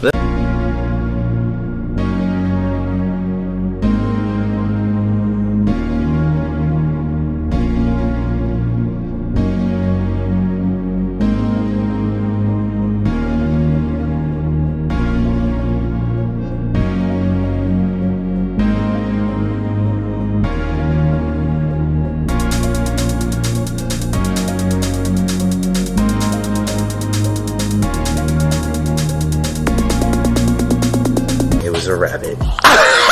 It was a rabbit.